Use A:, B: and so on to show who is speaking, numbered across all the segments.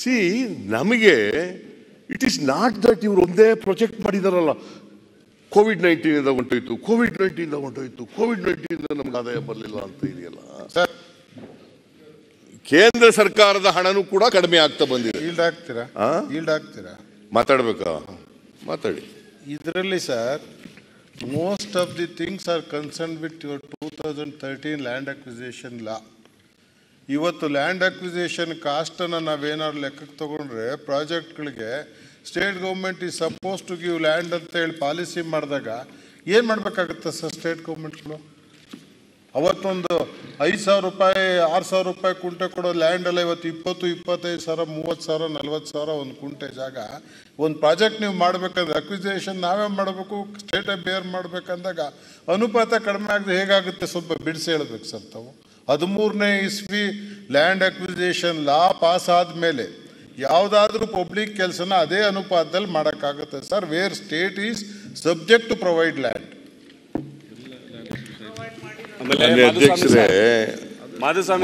A: C ನಮಗೆ it is not that ಇವ್ರು ಒಂದೇ ಪ್ರೊಜೆಕ್ಟ್ ಮಾಡಿದಾರಲ್ಲ. ಕೋವಿಡ್ ನೈನ್ಟೀನಿಂದ ಹೊಂಟೋಯ್ತು ಕೋವಿಡ್ ನೈನ್ಟೀನಿಂದ ಹೊಂಟೋಯ್ತು ಕೋವಿಡ್ ನೈನ್ಟೀನಿಂದ ನಮ್ಗೆ ಆದಾಯ ಬರಲಿಲ್ಲ ಅಂತ ಇದೆಯಲ್ಲ.
B: ಸರ್.
A: ಕೇಂದ್ರ ಸರ್ಕಾರದ ಹಣನೂ ಕೂಡ ಕಡಿಮೆ ಆಗ್ತಾ ಬಂದಿದೆ.
B: ಈಲ್ಡ್ ಆಗ್ತೀರಾ? ಈಲ್ಡ್ ಆಗ್ತೀರಾ
A: ಮಾತಾಡ್ಬೇಕಾ? ಮಾತಾಡಿ.
B: ಇದರಲ್ಲಿ sir most of the things are concern with your two thousand thirteen land acquisition law ಇವತ್ತು ಲ್ಯಾಂಡ್ ಅಕ್ವಿಸೇಷನ್ ಕಾಸ್ಟನ್ನು ನಾವೇನಾದ್ರು ಲೆಕ್ಕಕ್ಕೆ ತೊಗೊಂಡ್ರೆ ಪ್ರಾಜೆಕ್ಟ್ಗಳಿಗೆ ಸ್ಟೇಟ್ ಗೌರ್ಮೆಂಟ್ ಈ ಸಪೋಸ್ ಟು ಗಿವ್ ಲ್ಯಾಂಡ್ ಅಂತ ಹೇಳಿ ಪಾಲಿಸಿ ಮಾಡಿದಾಗ ಏನು ಮಾಡಬೇಕಾಗುತ್ತೆ ಸರ್ ಸ್ಟೇಟ್ ಗೌರ್ಮೆಂಟ್ಗಳು ಅವತ್ತೊಂದು ಐದು ಸಾವಿರ ರೂಪಾಯಿ, ಆರು ಸಾವಿರ ರೂಪಾಯಿ ಕುಂಟೆ ಕೊಡೋ ಲ್ಯಾಂಡಲ್ಲ ಇವತ್ತು ಇಪ್ಪತ್ತು, ಇಪ್ಪತ್ತೈದು ಸಾವಿರ, ಮೂವತ್ತು ಸಾವಿರ, ನಲ್ವತ್ತು ಸಾವಿರ ಒಂದು ಕುಂಟೆ ಜಾಗ. ಒಂದು ಪ್ರಾಜೆಕ್ಟ್ ನೀವು ಮಾಡಬೇಕಂದ್ರೆ ಅಕ್ವಿಸೇಷನ್ ನಾವೇ ಮಾಡಬೇಕು ಸ್ಟೇಟೇ ಬೇರ್ ಮಾಡಬೇಕಂದಾಗ ಅನುಪಾತ ಕಡಿಮೆ ಆಗದೆ ಹೇಗಾಗುತ್ತೆ ಸ್ವಲ್ಪ ಬಿಡಿಸಿ ಹೇಳ್ಬೇಕು ಸರ್ ತಾವು? ಹದಿಮೂರನೇ ಇಸ್ವಿ ಲ್ಯಾಂಡ್ ಅಕ್ವಿಸೇಷನ್ ಲಾ ಪಾಸ್ ಆದಮೇಲೆ ಯಾವುದಾದ್ರೂ ಪಬ್ಲಿಕ್ ಕೆಲಸನ ಅದೇ ಅನುಪಾತದಲ್ಲಿ ಮಾಡೋಕ್ಕಾಗುತ್ತೆ. Sir where state is subject to provide land
A: ಅಧ್ಯಕ್ಷರೇ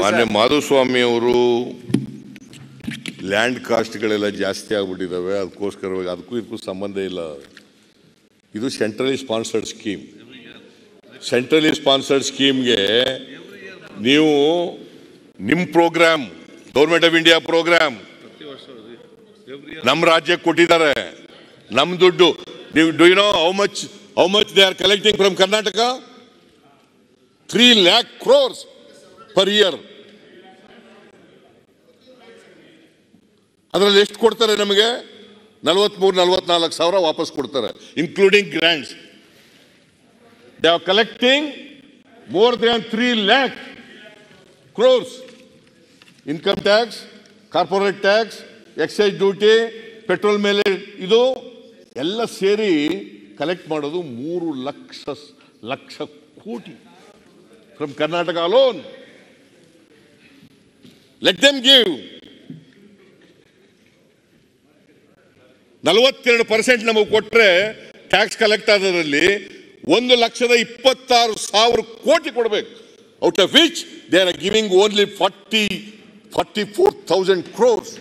A: ಮಾನ್ಯ ಮಾಧುಸ್ವಾಮಿ ಅವರು ಲ್ಯಾಂಡ್ ಕಾಸ್ಟ್ಗಳೆಲ್ಲ ಜಾಸ್ತಿ ಆಗ್ಬಿಟ್ಟಿದ್ದಾವೆ ಅದಕ್ಕೋಸ್ಕರವಾಗಿ ಅದಕ್ಕೂ ಇದಕ್ಕೂ ಸಂಬಂಧ ಇಲ್ಲ. ಇದು centrally sponsored scheme centrally sponsored ಸ್ಕೀಮ್ಗೆ ನೀವು ನಿಮ್ಮ program government of India program ನಮ್ಮ ರಾಜ್ಯಕ್ಕೆ ಕೊಟ್ಟಿದ್ದಾರೆ. ನಮ್ಮ ದುಡ್ಡು, ನೀವು do you know how much how much they are collecting from Karnataka three lakh crores per year ಅದರಲ್ಲಿ ಎಷ್ಟು ಕೊಡ್ತಾರೆ ನಮಗೆ? ನಲವತ್ಮೂರು, ನಲವತ್ನಾಲ್ಕು ಸಾವಿರ ವಾಪಸ್ ಕೊಡ್ತಾರೆ including grants they are collecting more than three lakh crores income tax corporate tax excise duty petrol ಮೇಲೆ ಇದು ಎಲ್ಲ ಸೇರಿ ಕಲೆಕ್ಟ್ ಮಾಡೋದು ಮೂರು ಲಕ್ಷ ಲಕ್ಷ ಕೋಟಿ. From Karnataka alone let them give ನಲವತ್ತೆರಡು ಪರ್ಸೆಂಟ್ ನಮಗೆ ಕೊಟ್ಟರೆ ಟ್ಯಾಕ್ಸ್ ಕಲೆಕ್ಟ್ ಆದರಲ್ಲಿ ಒಂದು ಲಕ್ಷದ ಇಪ್ಪತ್ತಾರು ಸಾವಿರ ಕೋಟಿ ಕೊಡಬೇಕು. out of which they are giving only 40, 44,000 crores.